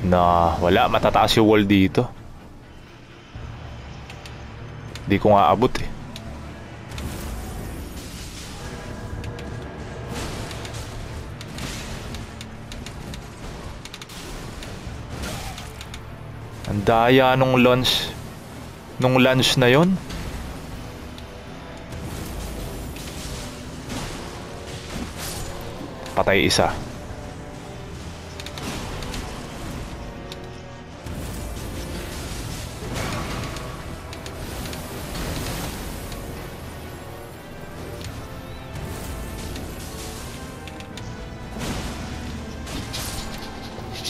Na wala, matataas yung wall dito. Di ko nga abot eh. Ang daya nung launch nung lunch na yon. Patay isa.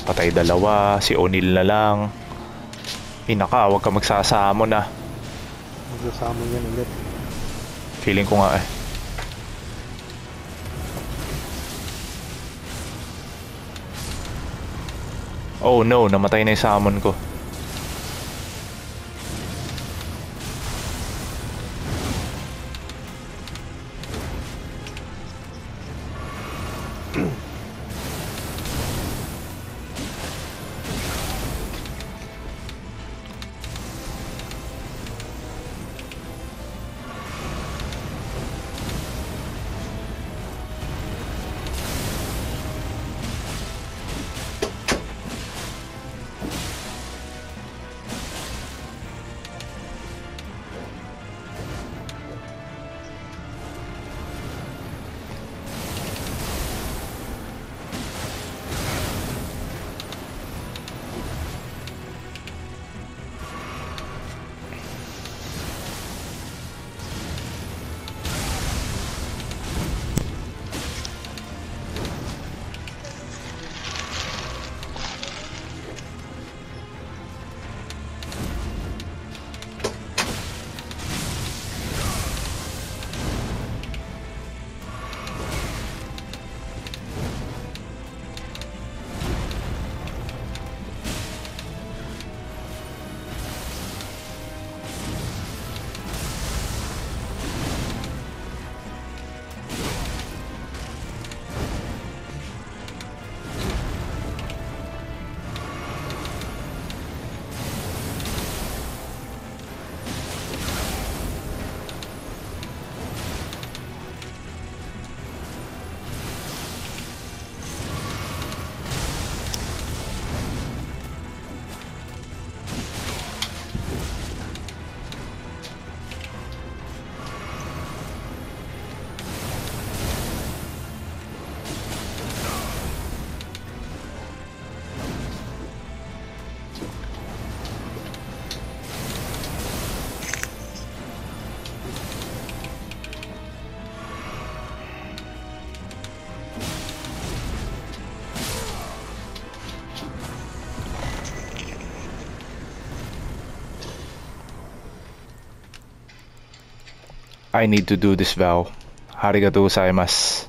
Patay dalawa, si O'Neil na lang. Inaka, huwag ka magsasamo na. Magsasama yan ulit. Feeling ko nga eh. Oh no, namatay na yung salmon ko. I need to do this, Val. Arigatou gozaimasu.